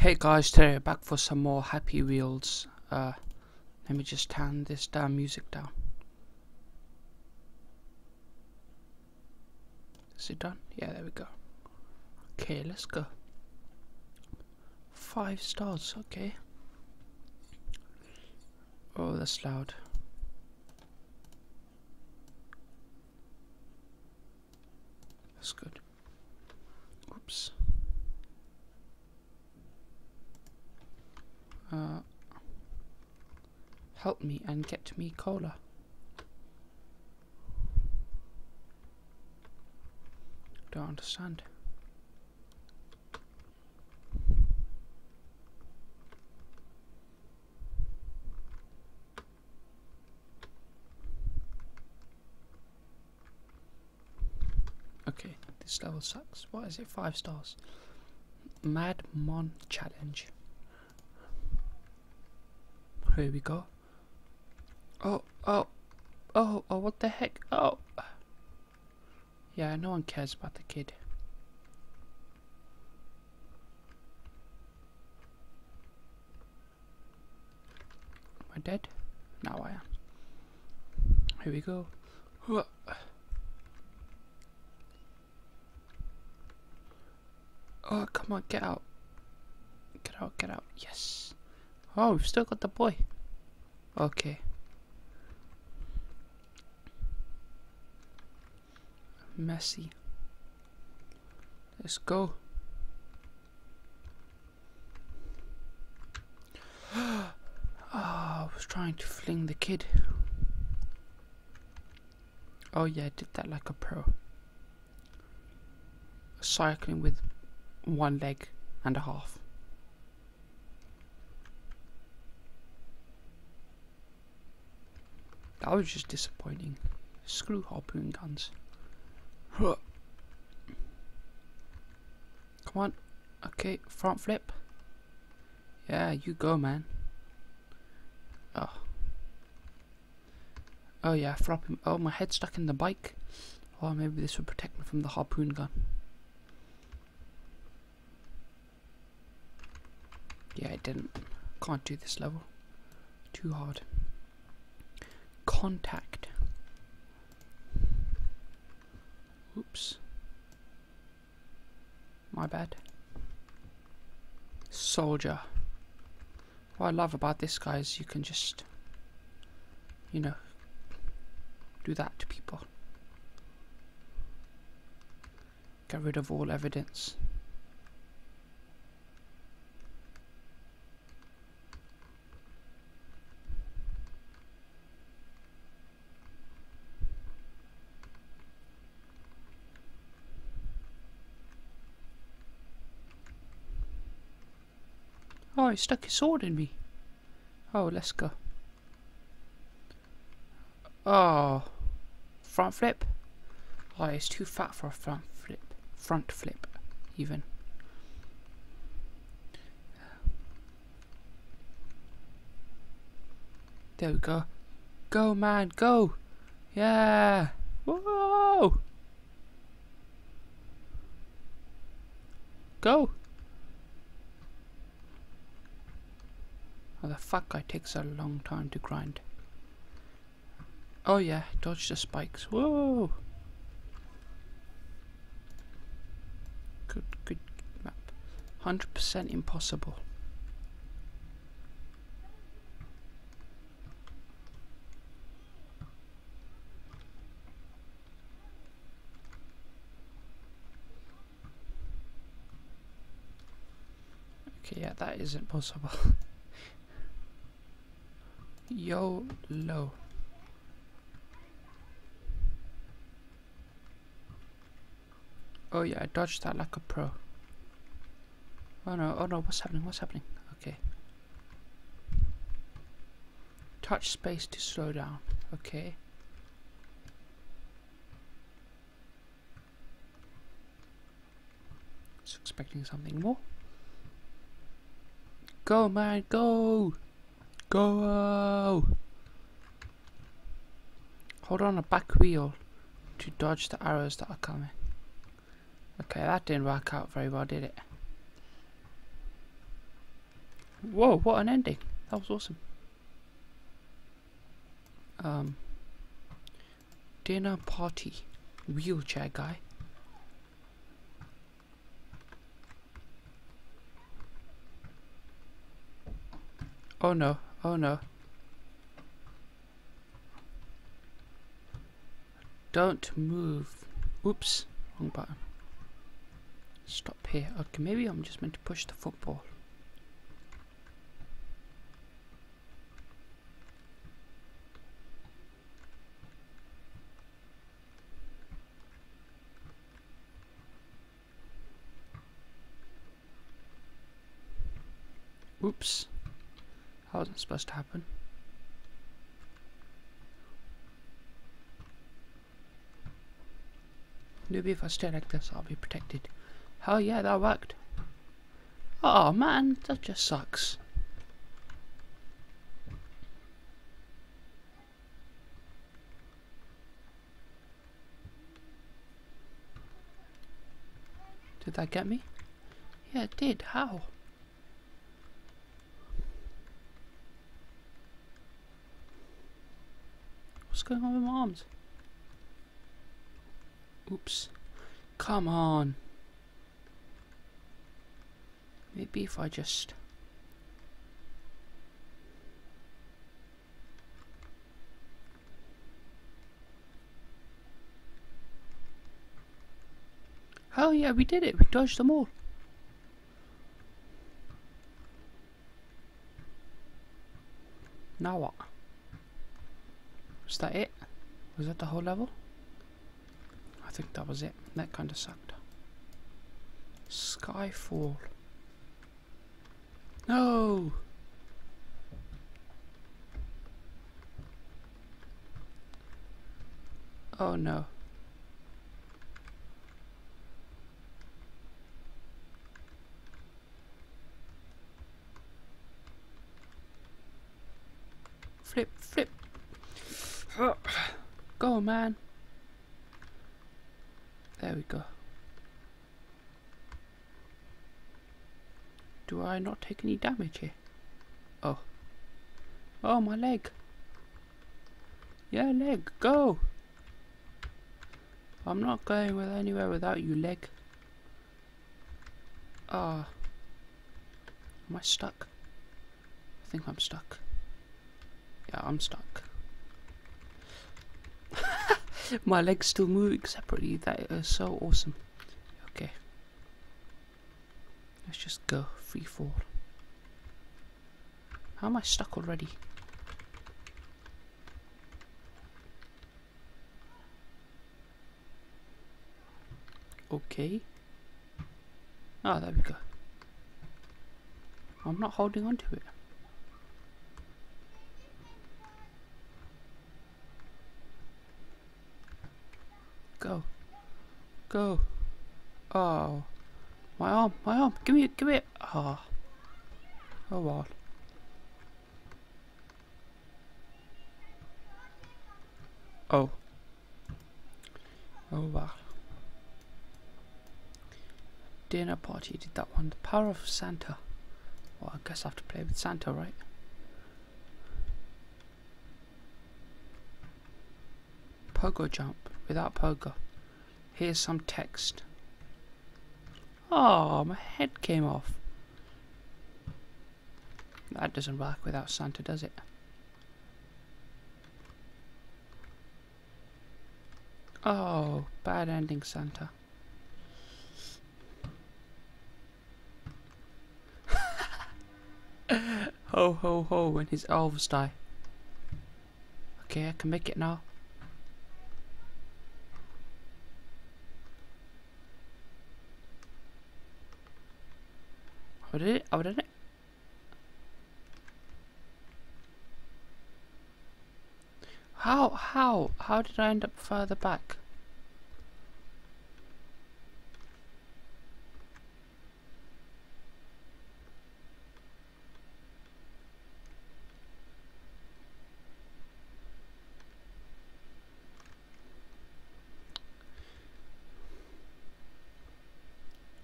Hey guys, today we're back for some more Happy Wheels. Uh, let me just turn this damn music down. Is it done? Yeah, there we go. Okay, let's go. Five stars, okay. Oh, that's loud. That's good. Oops. Uh, help me and get me cola. Don't understand. Okay, this level sucks. What is it? Five stars. Mad Mon Challenge. Here we go. Oh, oh, oh, oh, what the heck? Oh. Yeah, no one cares about the kid. Am I dead? Now I am. Here we go. Oh, come on, get out. Get out, get out. Yes. Oh, we've still got the boy. Okay. Messy. Let's go. oh, I was trying to fling the kid. Oh yeah, I did that like a pro. Cycling with one leg and a half. That was just disappointing. Screw harpoon guns. Come on. Okay, front flip. Yeah, you go, man. Oh. Oh yeah, flop him. Oh, my head's stuck in the bike. Oh, maybe this would protect me from the harpoon gun. Yeah, it didn't. Can't do this level. Too hard. Contact. Oops. My bad. Soldier. What I love about this guy is you can just, you know, do that to people. Get rid of all evidence. Oh, he stuck his sword in me. Oh, let's go. Oh, front flip. Oh, he's er too fat for a front flip. Front flip, even. There we go. Go, man, go. Yeah. Whoa. Go. Oh, the fuck I takes a long time to grind. Oh yeah, dodge the spikes. Whoa! Good, good map. 100% impossible. Okay, yeah, that isn't possible. YOLO. Oh yeah, I dodged that like a pro. Oh no, oh no, what's happening, what's happening? Okay. Touch space to slow down, okay. Expecting something more. Go man, go! Go! Hold on a back wheel to dodge the arrows that are coming. Okay, that didn't work out very well, did it? Whoa, what an ending. That was awesome. Um, dinner party. Wheelchair guy. Oh no, oh no. Don't move. Oops, wrong button. Stop here. Okay, maybe I'm just meant to push the football. Oops. That wasn't supposed to happen. Maybe if I stay like this, I'll be protected. Hell yeah, that worked. Oh man, that just sucks. Did that get me? Yeah, it did. How? What's going on with my arms? Oops. Come on. Maybe if I just... Oh yeah, we did it. We dodged them all. Now what? Was that it? Was that the whole level? I think that was it. That kind of sucked. Skyfall. No! Oh no. Flip, flip. Go, man. There we go. Do I not take any damage here? Oh. Oh, my leg. Yeah, leg, go. I'm not going with anywhere without you, leg. Ah. Am I stuck? I think I'm stuck. Yeah, I'm stuck. My legs still moving separately. That is so awesome. Okay. Let's just go. Free fall. How am I stuck already? Okay. Ah, oh, there we go. I'm not holding on to it. Go. Go. Oh. My arm, my arm. Give me it, give me it. Ah. Oh. Oh, well. Oh. Oh, wow. Dinner party, did that one. The power of Santa. Well, I guess I have to play with Santa, right? Pogo jump without pogo. Here's some text. Oh, my head came off. That doesn't work without Santa, does it? Oh, bad ending, Santa. ho ho ho when his elves die. Okay, I can make it now. It. Did it. How, how, how did I end up further back?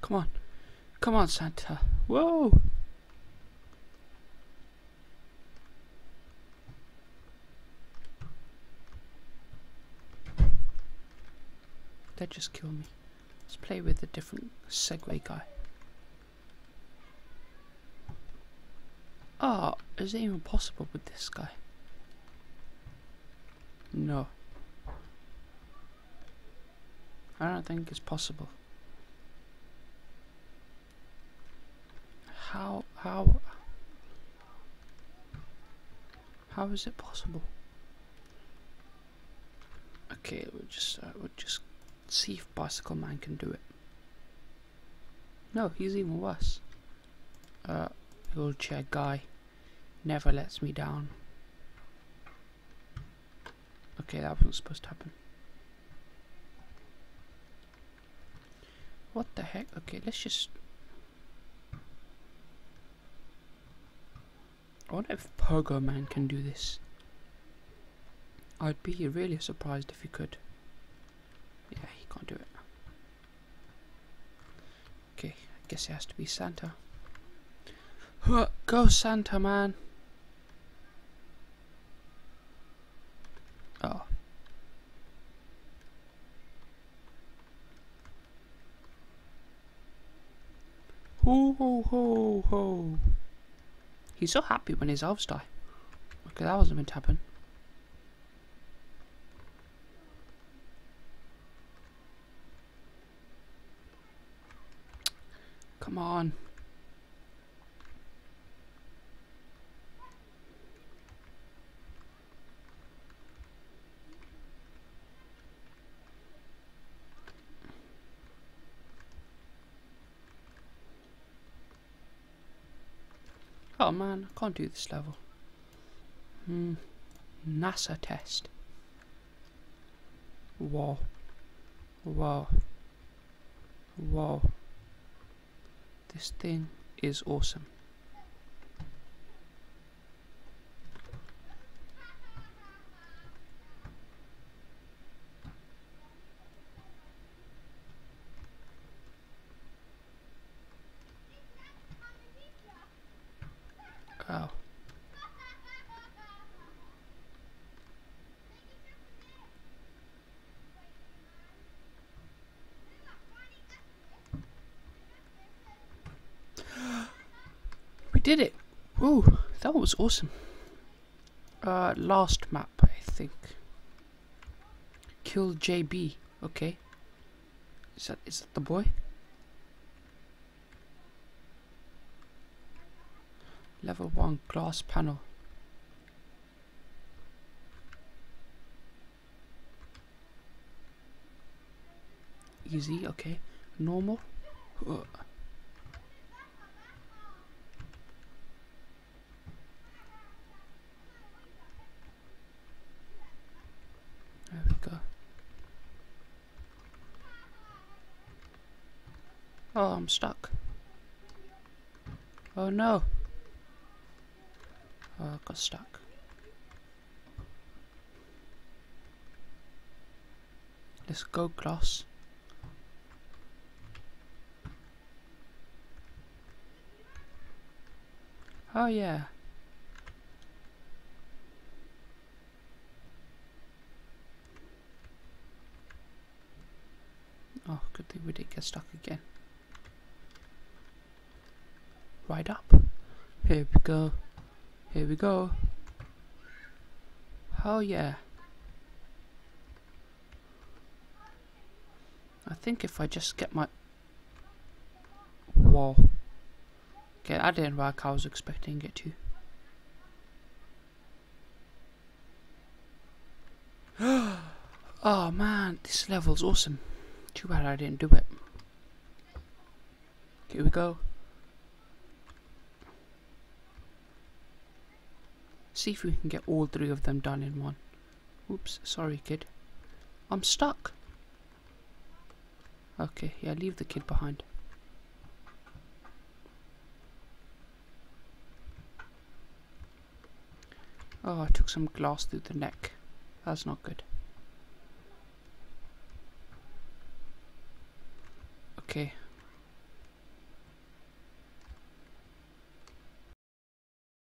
Come on. Come on, Santa. Whoa! That just killed me. Let's play with a different Segway guy. Ah, oh, is it even possible with this guy? No. I don't think it's possible. How, how, how is it possible? Okay, we'll just, uh, we'll just see if Bicycle Man can do it. No, he's even worse. Uh, wheelchair guy never lets me down. Okay, that wasn't supposed to happen. What the heck? Okay, let's just... I wonder if Pogo Man can do this. I'd be really surprised if he could. Yeah, he can't do it. Okay, I guess it has to be Santa. Go Santa man! Oh. Ho ho ho ho! He's so happy when his elves die. Okay, that wasn't meant to happen. Come on. Oh man, I can't do this level. Hmm. NASA test. Whoa. Whoa. Whoa. This thing is awesome. Oh. We did it! Woo, that was awesome. Uh, last map, I think. Kill JB. Okay. Is that is that the boy? Level 1 glass panel. Easy, okay. Normal. Uh. There we go. Oh, I'm stuck. Oh no. Oh, I got stuck. Let's go, glass. Oh yeah. Oh, good thing we didn't get stuck again. Right up. Here we go. Here we go. Oh yeah. I think if I just get my... Whoa. Okay, that didn't work. I was expecting it to. oh man, this level's awesome. Too bad I didn't do it. Here we go. See if we can get all three of them done in one. Oops, sorry kid. I'm stuck. Okay, yeah, leave the kid behind. Oh, I took some glass through the neck. That's not good. Okay,